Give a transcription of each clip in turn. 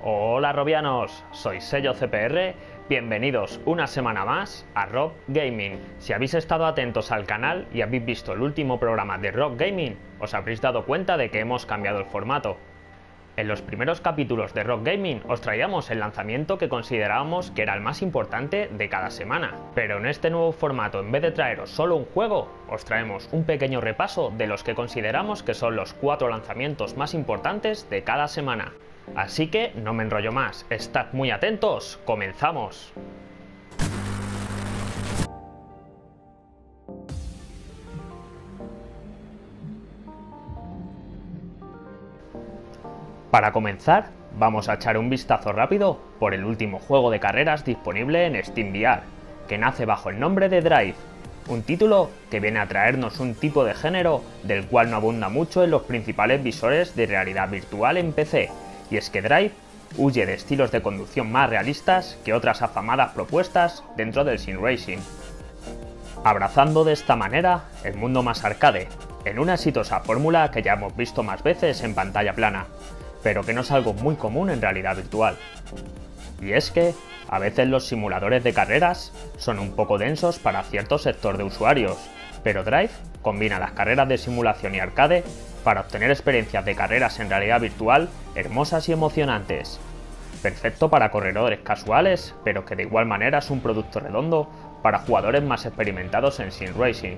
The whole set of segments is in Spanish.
Hola Robianos, soy Sello CPR, bienvenidos una semana más a Rock Gaming. Si habéis estado atentos al canal y habéis visto el último programa de Rock Gaming, os habréis dado cuenta de que hemos cambiado el formato. En los primeros capítulos de Rock Gaming os traíamos el lanzamiento que considerábamos que era el más importante de cada semana. Pero en este nuevo formato, en vez de traeros solo un juego, os traemos un pequeño repaso de los que consideramos que son los cuatro lanzamientos más importantes de cada semana. Así que no me enrollo más, estad muy atentos, comenzamos. Para comenzar, vamos a echar un vistazo rápido por el último juego de carreras disponible en SteamVR, que nace bajo el nombre de Drive, un título que viene a traernos un tipo de género del cual no abunda mucho en los principales visores de realidad virtual en PC, y es que Drive huye de estilos de conducción más realistas que otras afamadas propuestas dentro del sim racing, abrazando de esta manera el mundo más arcade, en una exitosa fórmula que ya hemos visto más veces en pantalla plana, pero que no es algo muy común en realidad virtual. Y es que, a veces los simuladores de carreras son un poco densos para cierto sector de usuarios, pero Drive combina las carreras de simulación y arcade para obtener experiencias de carreras en realidad virtual hermosas y emocionantes. Perfecto para corredores casuales, pero que de igual manera es un producto redondo para jugadores más experimentados en sim racing.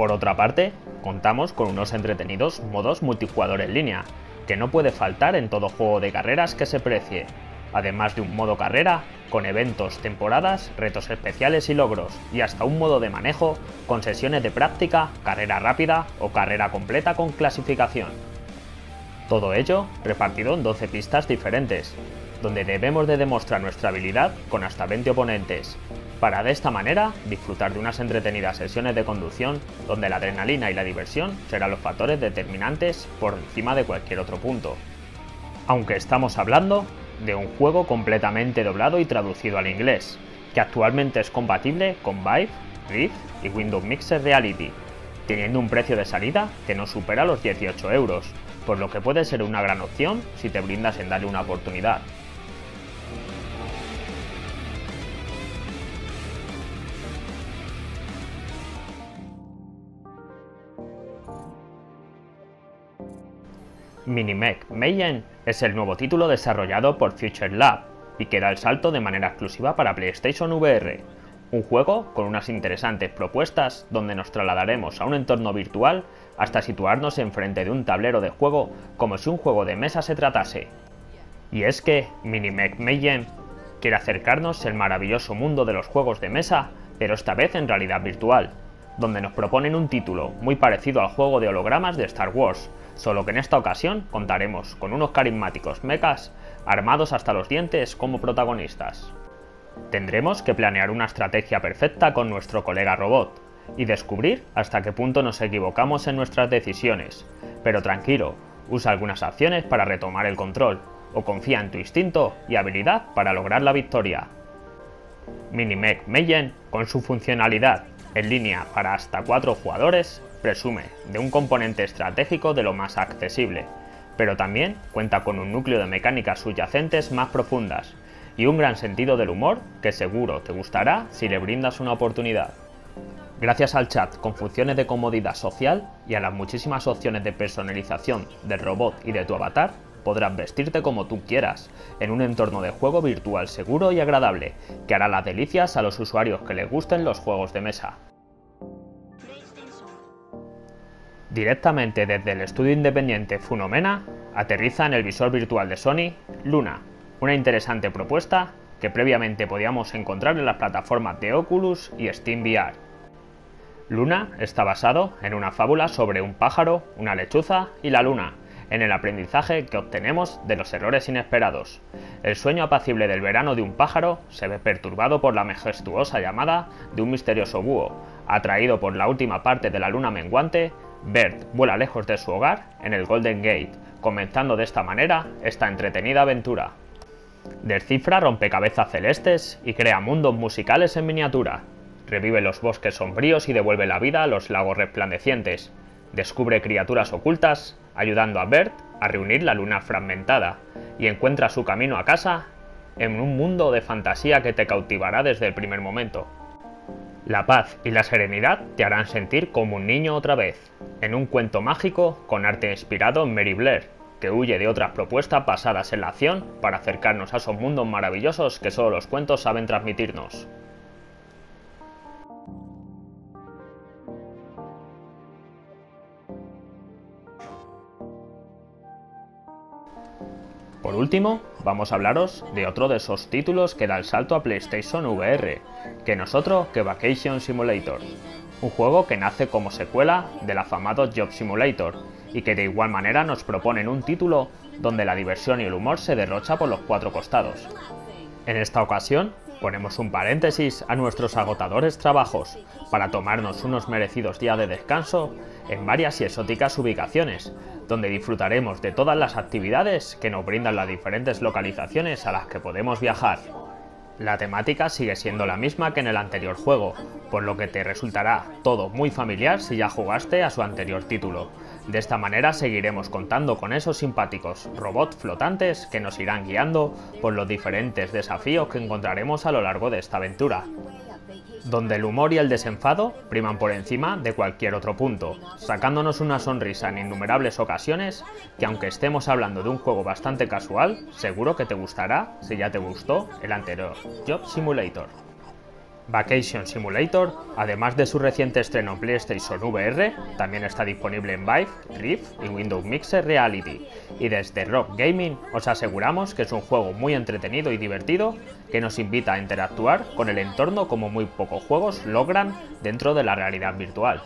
Por otra parte, contamos con unos entretenidos modos multijugador en línea, que no puede faltar en todo juego de carreras que se precie, además de un modo carrera con eventos, temporadas, retos especiales y logros, y hasta un modo de manejo con sesiones de práctica, carrera rápida o carrera completa con clasificación. Todo ello repartido en 12 pistas diferentes, donde debemos de demostrar nuestra habilidad con hasta 20 oponentes, para de esta manera disfrutar de unas entretenidas sesiones de conducción donde la adrenalina y la diversión serán los factores determinantes por encima de cualquier otro punto. Aunque estamos hablando de un juego completamente doblado y traducido al inglés, que actualmente es compatible con Vive, Rift y Windows Mixer Reality, teniendo un precio de salida que no supera los 18 euros, por lo que puede ser una gran opción si te brindas en darle una oportunidad. Minimec Mayhem es el nuevo título desarrollado por Future Lab y que da el salto de manera exclusiva para PlayStation VR, un juego con unas interesantes propuestas donde nos trasladaremos a un entorno virtual hasta situarnos enfrente de un tablero de juego como si un juego de mesa se tratase. Y es que Minimec Mayhem quiere acercarnos al maravilloso mundo de los juegos de mesa, pero esta vez en realidad virtual, donde nos proponen un título muy parecido al juego de hologramas de Star Wars, solo que en esta ocasión contaremos con unos carismáticos mechas armados hasta los dientes como protagonistas. Tendremos que planear una estrategia perfecta con nuestro colega robot y descubrir hasta qué punto nos equivocamos en nuestras decisiones, pero tranquilo, usa algunas acciones para retomar el control o confía en tu instinto y habilidad para lograr la victoria. Minimec Meyen, con su funcionalidad en línea para hasta 4 jugadores, presume de un componente estratégico de lo más accesible, pero también cuenta con un núcleo de mecánicas subyacentes más profundas y un gran sentido del humor que seguro te gustará si le brindas una oportunidad. Gracias al chat con funciones de comodidad social y a las muchísimas opciones de personalización del robot y de tu avatar, podrás vestirte como tú quieras, en un entorno de juego virtual seguro y agradable, que hará las delicias a los usuarios que les gusten los juegos de mesa. Directamente desde el estudio independiente Funomena, aterriza en el visor virtual de Sony Luna, una interesante propuesta que previamente podíamos encontrar en las plataformas de Oculus y SteamVR. Luna está basado en una fábula sobre un pájaro, una lechuza y la luna, en el aprendizaje que obtenemos de los errores inesperados. El sueño apacible del verano de un pájaro se ve perturbado por la majestuosa llamada de un misterioso búho, atraído por la última parte de la luna menguante Bert vuela lejos de su hogar en el Golden Gate, comenzando de esta manera esta entretenida aventura. Descifra rompecabezas celestes y crea mundos musicales en miniatura. Revive los bosques sombríos y devuelve la vida a los lagos resplandecientes. Descubre criaturas ocultas ayudando a Bert a reunir la luna fragmentada y encuentra su camino a casa en un mundo de fantasía que te cautivará desde el primer momento. La paz y la serenidad te harán sentir como un niño otra vez, en un cuento mágico con arte inspirado en Mary Blair, que huye de otras propuestas basadas en la acción para acercarnos a esos mundos maravillosos que solo los cuentos saben transmitirnos. Por último, vamos a hablaros de otro de esos títulos que da el salto a PlayStation VR, que no es otro que Vacation Simulator, un juego que nace como secuela del afamado Job Simulator y que de igual manera nos proponen un título donde la diversión y el humor se derrocha por los cuatro costados. En esta ocasión, ponemos un paréntesis a nuestros agotadores trabajos para tomarnos unos merecidos días de descanso en varias y exóticas ubicaciones, donde disfrutaremos de todas las actividades que nos brindan las diferentes localizaciones a las que podemos viajar. La temática sigue siendo la misma que en el anterior juego, por lo que te resultará todo muy familiar si ya jugaste a su anterior título. De esta manera seguiremos contando con esos simpáticos robots flotantes que nos irán guiando por los diferentes desafíos que encontraremos a lo largo de esta aventura donde el humor y el desenfado priman por encima de cualquier otro punto, sacándonos una sonrisa en innumerables ocasiones que aunque estemos hablando de un juego bastante casual, seguro que te gustará si ya te gustó el anterior, Job Simulator. Vacation Simulator, además de su reciente estreno en PlayStation VR, también está disponible en Vive, Rift y Windows Mixer Reality. Y desde Rock Gaming os aseguramos que es un juego muy entretenido y divertido que nos invita a interactuar con el entorno como muy pocos juegos logran dentro de la realidad virtual.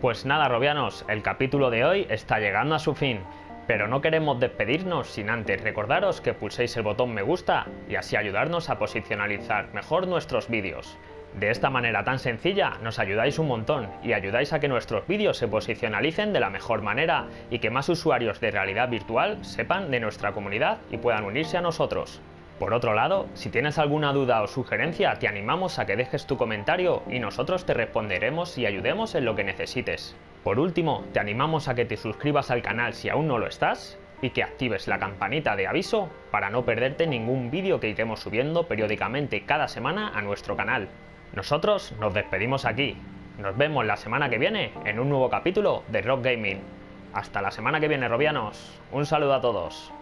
Pues nada, Robianos, el capítulo de hoy está llegando a su fin. Pero no queremos despedirnos sin antes recordaros que pulséis el botón me gusta y así ayudarnos a posicionalizar mejor nuestros vídeos. De esta manera tan sencilla nos ayudáis un montón y ayudáis a que nuestros vídeos se posicionalicen de la mejor manera y que más usuarios de realidad virtual sepan de nuestra comunidad y puedan unirse a nosotros. Por otro lado, si tienes alguna duda o sugerencia, te animamos a que dejes tu comentario y nosotros te responderemos y ayudemos en lo que necesites. Por último, te animamos a que te suscribas al canal si aún no lo estás y que actives la campanita de aviso para no perderte ningún vídeo que iremos subiendo periódicamente cada semana a nuestro canal. Nosotros nos despedimos aquí. Nos vemos la semana que viene en un nuevo capítulo de Rock Gaming. Hasta la semana que viene, Robianos. Un saludo a todos.